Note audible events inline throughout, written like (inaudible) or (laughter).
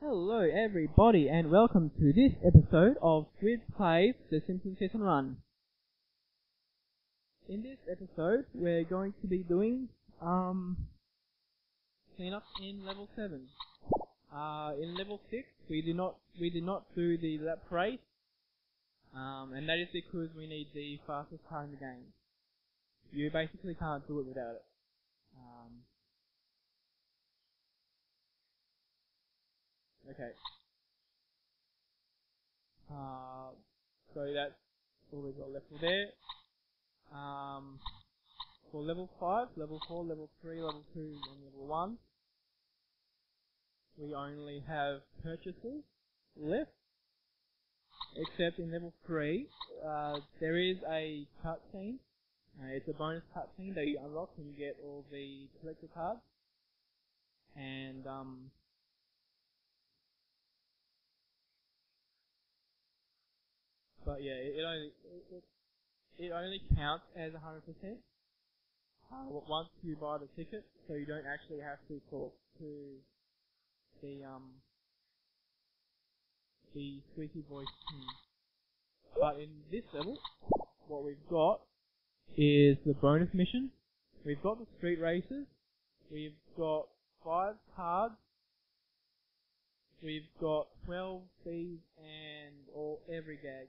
Hello, everybody, and welcome to this episode of Squid Plays The Simpsons and Run. In this episode, we're going to be doing um cleanup in level seven. Uh, in level six, we did not we did not do the lap race, um, and that is because we need the fastest car in the game. You basically can't do it without it. Okay. Uh, so that's all we've got left for there. Um, for level 5, level 4, level 3, level 2, and level 1, we only have purchases left. Except in level 3, uh, there is a cutscene. Uh, it's a bonus cutscene that you unlock when you get all the collector cards. And, um, But yeah, it, it only it, it, only counts as 100% uh, once you buy the ticket, so you don't actually have to talk to the um the squeaky voice team. But in this level, what we've got is the bonus mission. We've got the street races. We've got five cards. We've got 12 thieves and all every gag.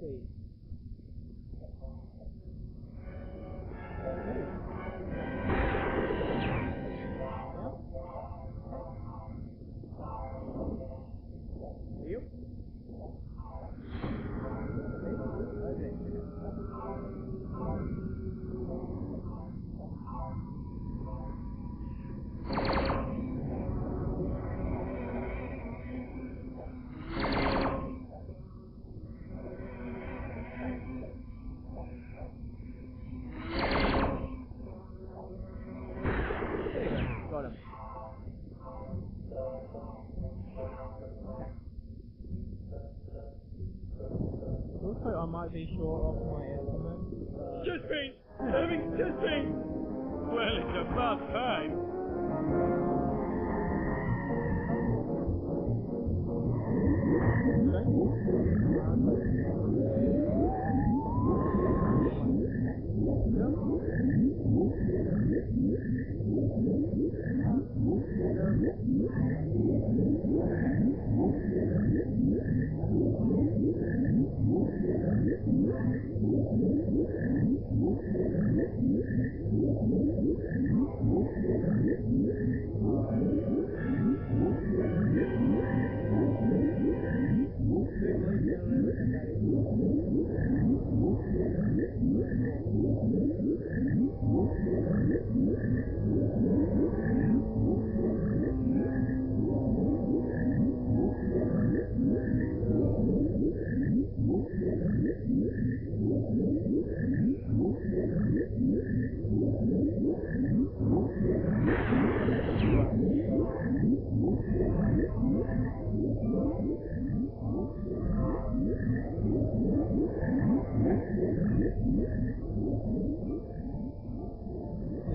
to Looks like I might be short of my estimate. Uh, Just me, having just me. Well, it's about time.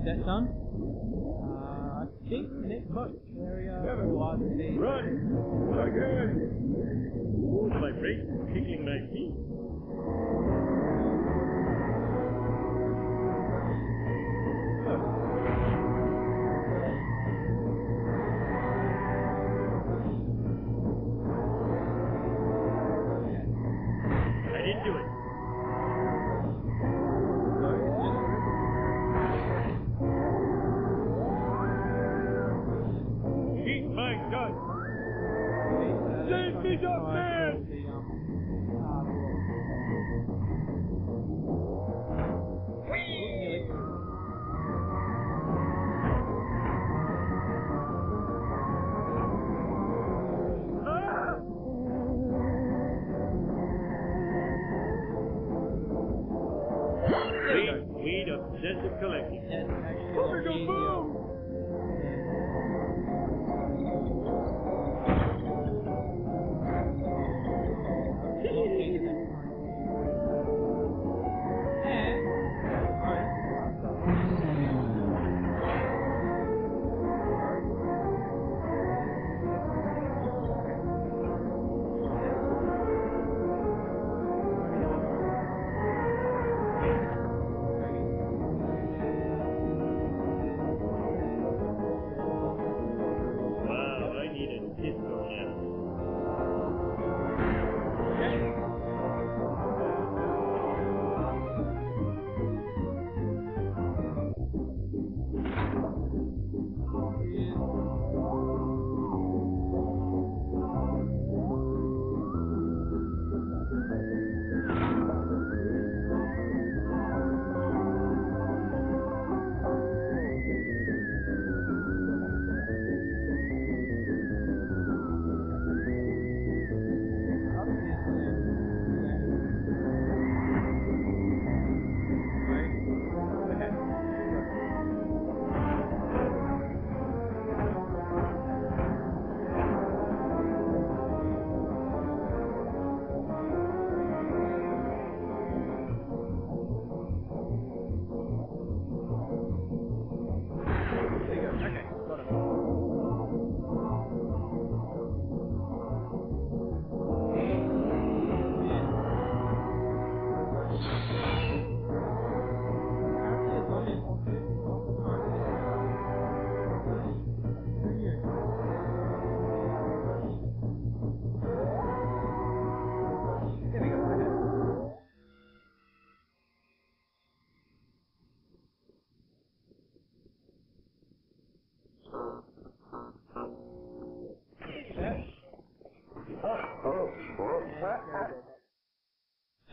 Is that done? Uh, I think the next box area Seven. will Run again. Ooh, my brakes tickling my feet.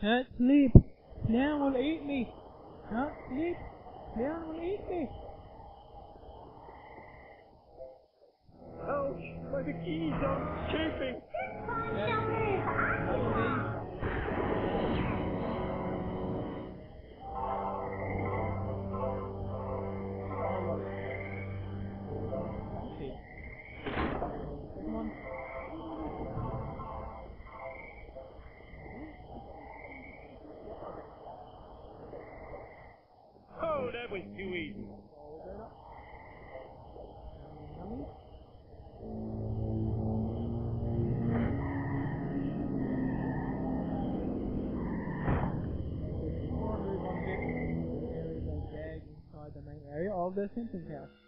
Can't sleep. Now will eat me. Can't sleep. Now will eat me. Ouch! My bikini's all chafing! That was too easy. Of the Simpsons house.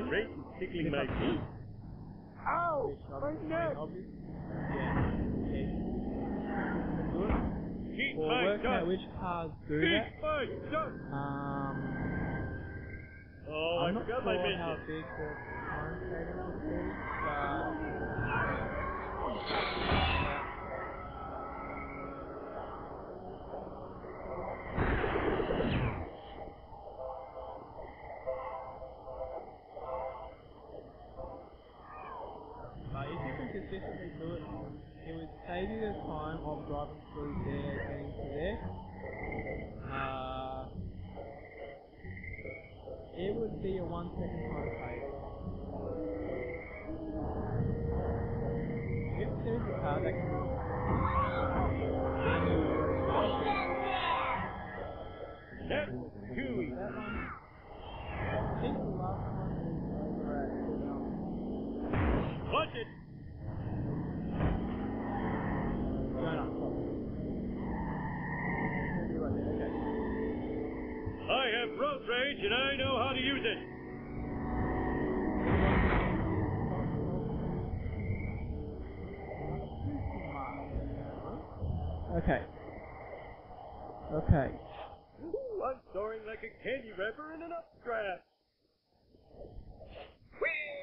Ooh, the tickling my feet. Ow! Which My neck! obviously, yeah, yeah, do it. Keep Or my work out which cars do that. Um, Oh, I'm I not sure my how big the time saving would be, but But if you can consistently do it, you the time of driving through there, getting to there. Uh, it would be a one second time save. If there's a car that can Okay. Okay. Ooh, I'm soaring like a candy wrapper in an updraft. Whee!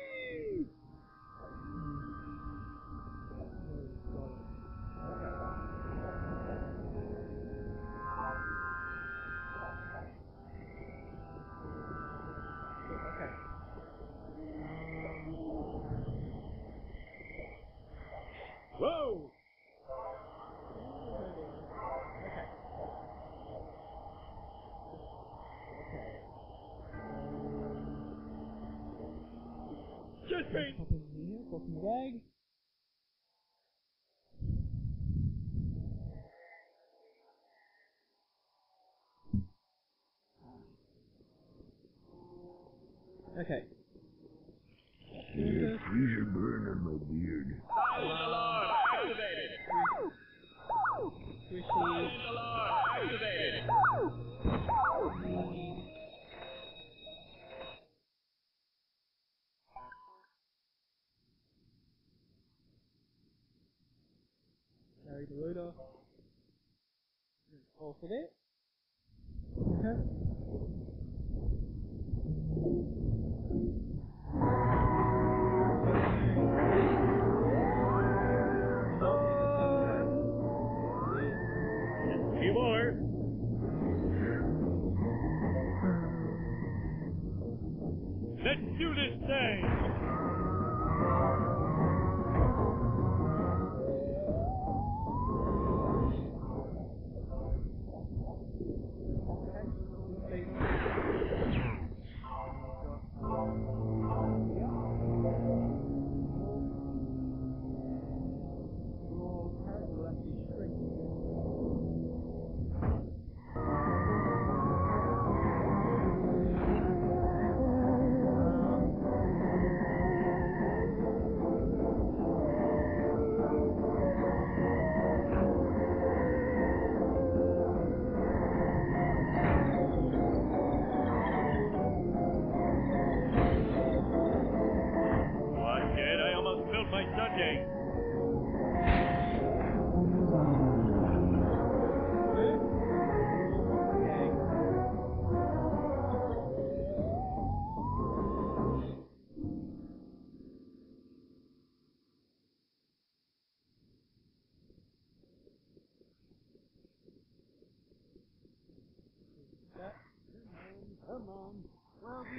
Bag. Okay. Here's Freezer burn on my beard. Silent alarm activated! squishy. DeLuda. All oh, for that. Okay. (laughs)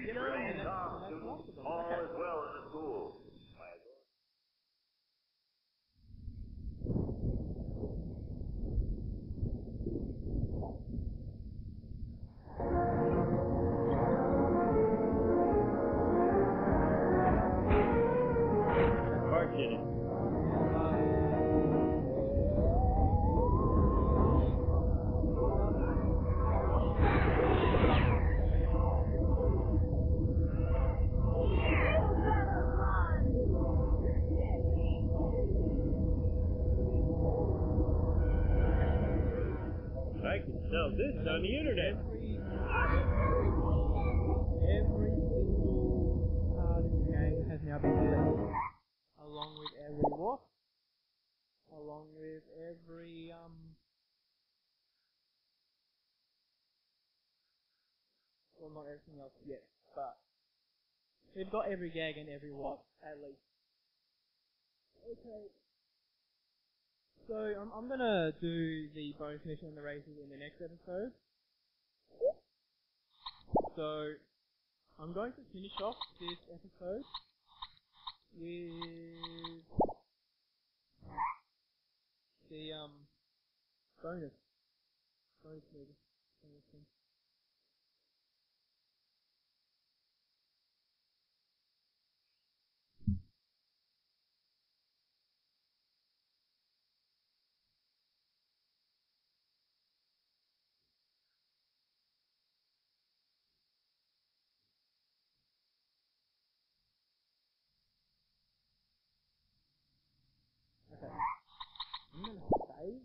Well, we I this is on the internet. Every, every single card in the game has now been collected, along with every wasp, along with every um. Well, not everything else yet, but we've got every gag and every wasp at least. Okay. So I'm I'm gonna do the bonus mission and the races in the next episode. So I'm going to finish off this episode with the um bonus bonus movie. Bonus thing. Okay. I'm gonna save.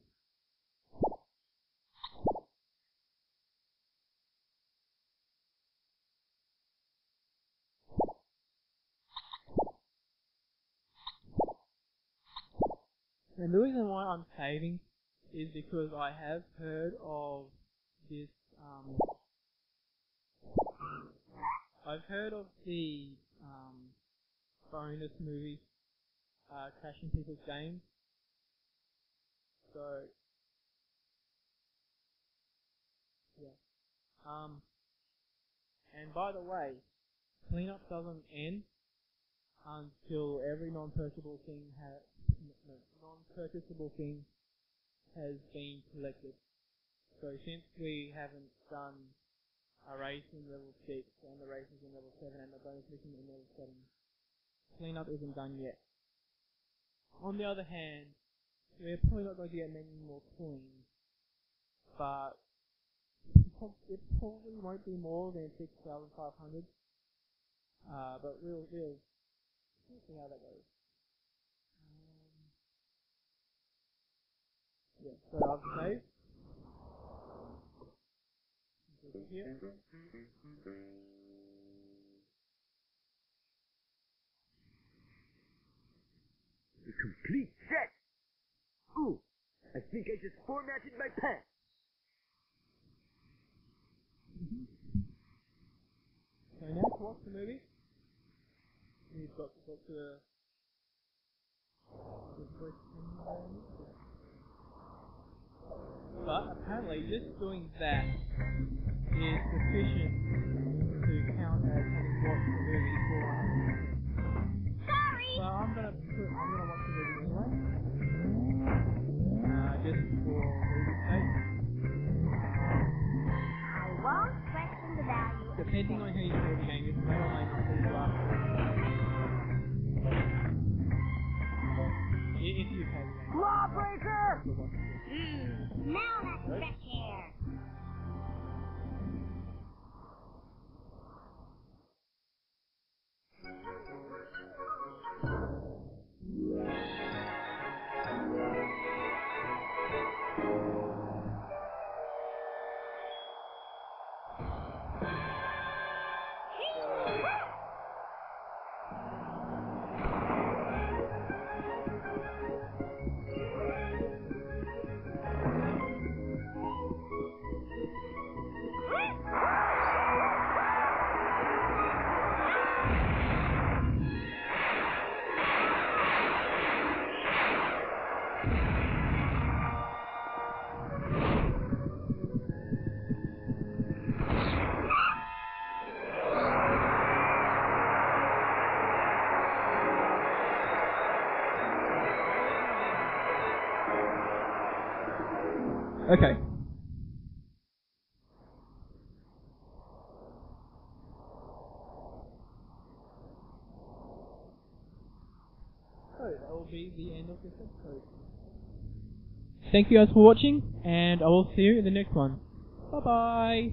And the reason why I'm saving is because I have heard of this, um, I've heard of the, um, bonus movie, uh, crashing people's games. So, yeah. Um, and by the way, cleanup doesn't end until every non-purchasable thing has, non-purchasable thing has been collected. So since we haven't done a race in level 6 and the races in level 7 and the bonus mission in level 7, cleanup isn't done yet. On the other hand, we're probably not going to get many more coins, but it probably won't be more than 6,500. Uh, but we'll, we'll, we'll see how that goes. Yeah, so I've saved. Go Here. The complete set! Ooh, I think I just formatted my pen. So now to watch the movie, we've got to talk to the, the. But apparently just doing that is sufficient to count as having watched the movie for 100%. Sorry! So I'm gonna put, I'm gonna watch the movie anyway. Uh, just for movie's sake. I won't question the value. Depending on how you play the game, it may or may not you after. Lawbreaker! You'll watch it. Mmm, smell that fresh air. Okay. So that will be the end of this episode. Thank you guys for watching, and I will see you in the next one. Bye bye.